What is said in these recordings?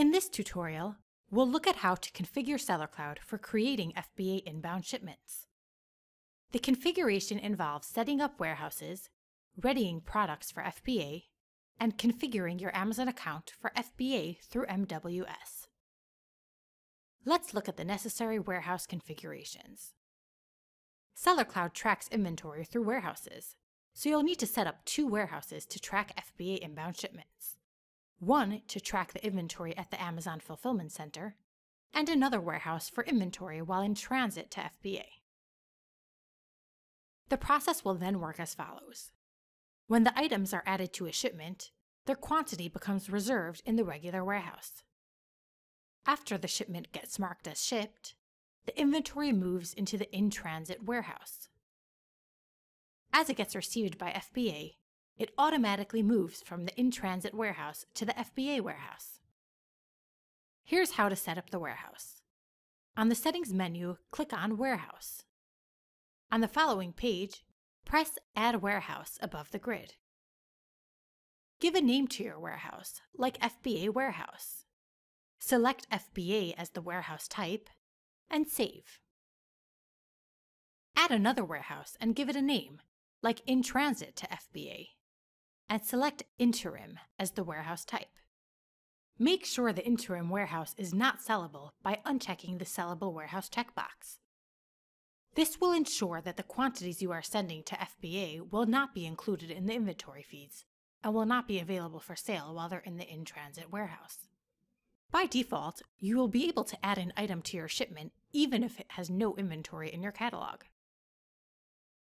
In this tutorial, we'll look at how to configure SellerCloud for creating FBA inbound shipments. The configuration involves setting up warehouses, readying products for FBA, and configuring your Amazon account for FBA through MWS. Let's look at the necessary warehouse configurations. SellerCloud tracks inventory through warehouses, so you'll need to set up two warehouses to track FBA inbound shipments. One to track the inventory at the Amazon Fulfillment Center, and another warehouse for inventory while in transit to FBA. The process will then work as follows. When the items are added to a shipment, their quantity becomes reserved in the regular warehouse. After the shipment gets marked as shipped, the inventory moves into the in-transit warehouse. As it gets received by FBA, it automatically moves from the in-transit warehouse to the FBA warehouse. Here's how to set up the warehouse. On the Settings menu, click on Warehouse. On the following page, press Add Warehouse above the grid. Give a name to your warehouse, like FBA Warehouse. Select FBA as the warehouse type, and save. Add another warehouse and give it a name, like In Transit to FBA, and select Interim as the warehouse type. Make sure the interim warehouse is not sellable by unchecking the Sellable Warehouse checkbox. This will ensure that the quantities you are sending to FBA will not be included in the inventory feeds and will not be available for sale while they're in the in-transit warehouse. By default, you will be able to add an item to your shipment even if it has no inventory in your catalog.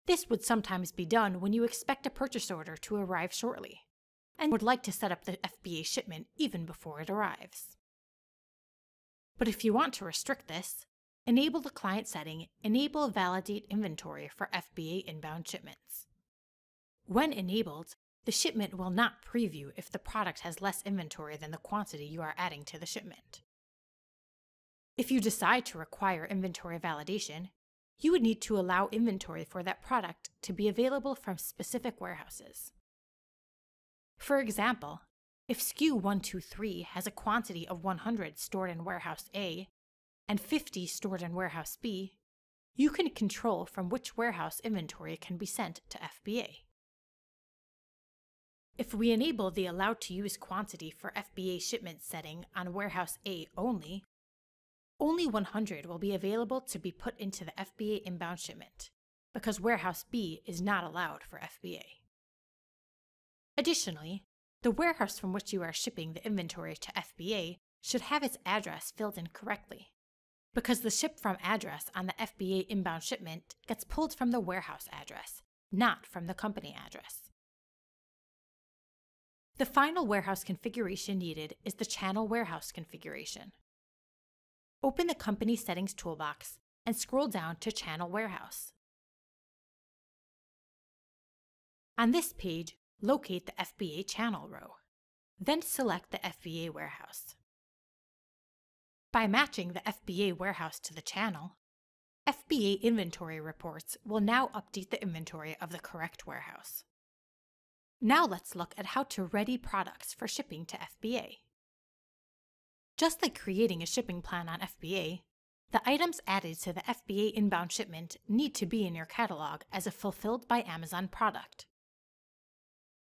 This would sometimes be done when you expect a purchase order to arrive shortly and would like to set up the FBA shipment even before it arrives. But if you want to restrict this, enable the client setting Enable Validate Inventory for FBA inbound shipments. When enabled, the shipment will not preview if the product has less inventory than the quantity you are adding to the shipment. If you decide to require inventory validation, you would need to allow inventory for that product to be available from specific warehouses. For example, if SKU 123 has a quantity of 100 stored in warehouse A and 50 stored in warehouse B, you can control from which warehouse inventory can be sent to FBA. If we enable the allowed to use quantity for FBA shipment setting on warehouse A only, only 100 will be available to be put into the FBA inbound shipment, because warehouse B is not allowed for FBA. Additionally, the warehouse from which you are shipping the inventory to FBA should have its address filled in correctly, because the ship from address on the FBA inbound shipment gets pulled from the warehouse address, not from the company address. The final warehouse configuration needed is the channel warehouse configuration. Open the Company Settings toolbox and scroll down to Channel Warehouse. On this page, locate the FBA channel row. Then select the FBA warehouse. By matching the FBA warehouse to the channel, FBA inventory reports will now update the inventory of the correct warehouse. Now let's look at how to ready products for shipping to FBA. Just like creating a shipping plan on FBA, the items added to the FBA inbound shipment need to be in your catalog as a Fulfilled by Amazon product.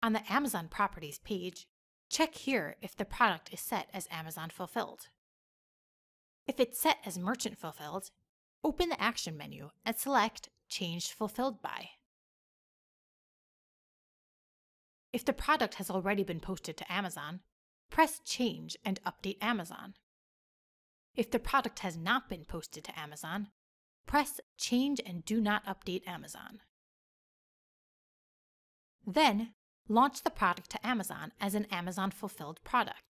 On the Amazon Properties page, check here if the product is set as Amazon Fulfilled. If it's set as Merchant Fulfilled, open the Action menu and select Change Fulfilled By. If the product has already been posted to Amazon, press Change and update Amazon. If the product has not been posted to Amazon, press Change and Do Not Update Amazon. Then, launch the product to Amazon as an Amazon fulfilled product.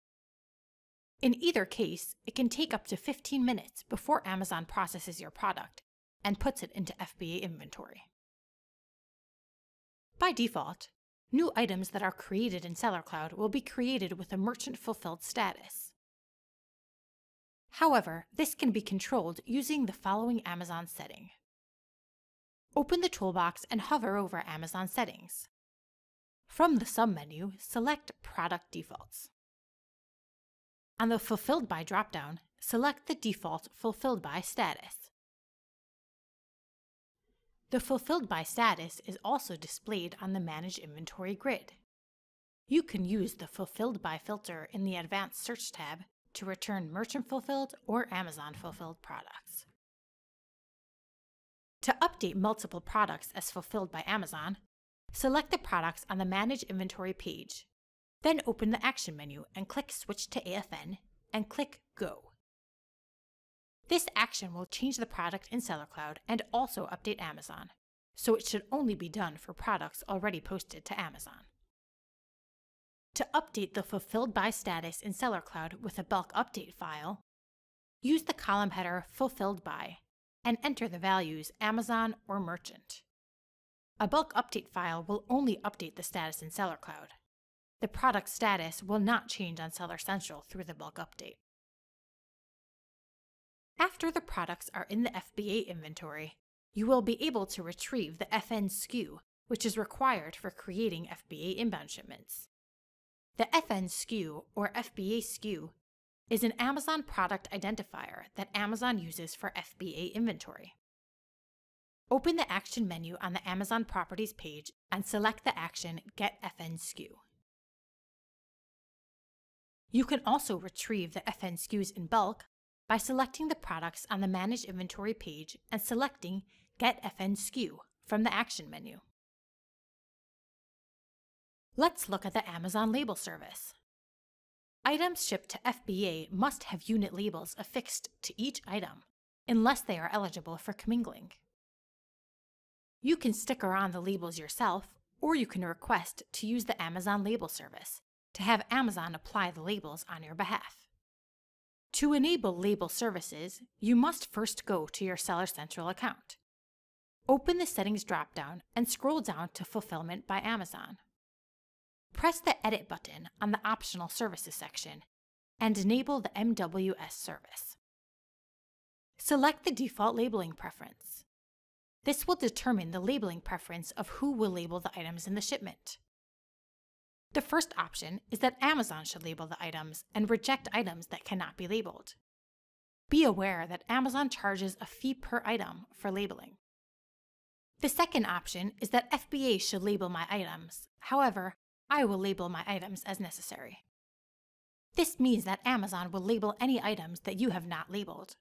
In either case, it can take up to 15 minutes before Amazon processes your product and puts it into FBA inventory. By default, new items that are created in SellerCloud will be created with a merchant fulfilled status. However, this can be controlled using the following Amazon setting. Open the toolbox and hover over Amazon settings. From the submenu, select Product Defaults. On the Fulfilled By dropdown, select the default Fulfilled By status. The Fulfilled By status is also displayed on the Manage Inventory grid. You can use the Fulfilled By filter in the Advanced Search tab to return merchant fulfilled or Amazon fulfilled products. To update multiple products as fulfilled by Amazon, select the products on the Manage Inventory page. Then open the Action menu and click Switch to AFN and click Go. This action will change the product in SellerCloud and also update Amazon, so it should only be done for products already posted to Amazon. To update the Fulfilled By status in SellerCloud with a bulk update file, use the column header Fulfilled By and enter the values Amazon or Merchant. A bulk update file will only update the status in SellerCloud. The product status will not change on Seller Central through the bulk update. After the products are in the FBA inventory, you will be able to retrieve the FN SKU, which is required for creating FBA inbound shipments. The FN SKU, or FBA SKU, is an Amazon product identifier that Amazon uses for FBA inventory. Open the Action menu on the Amazon Properties page and select the action Get FN SKU. You can also retrieve the FN SKUs in bulk by selecting the products on the Manage Inventory page and selecting Get FN SKU from the Action menu. Let's look at the Amazon Label Service. Items shipped to FBA must have unit labels affixed to each item, unless they are eligible for commingling. You can sticker on the labels yourself, or you can request to use the Amazon Label Service to have Amazon apply the labels on your behalf. To enable label services, you must first go to your Seller Central account. Open the Settings dropdown and scroll down to Fulfillment by Amazon press the Edit button on the Optional Services section and enable the MWS service. Select the default labeling preference. This will determine the labeling preference of who will label the items in the shipment. The first option is that Amazon should label the items and reject items that cannot be labeled. Be aware that Amazon charges a fee per item for labeling. The second option is that FBA should label my items. However, I will label my items as necessary. This means that Amazon will label any items that you have not labeled.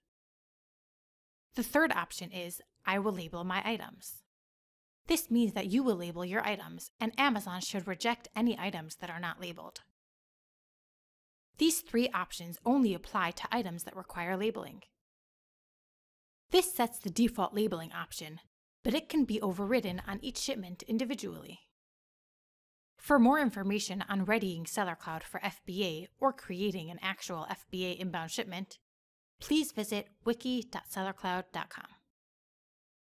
The third option is I will label my items. This means that you will label your items, and Amazon should reject any items that are not labeled. These three options only apply to items that require labeling. This sets the default labeling option, but it can be overridden on each shipment individually. For more information on readying SellerCloud for FBA or creating an actual FBA inbound shipment, please visit wiki.sellercloud.com.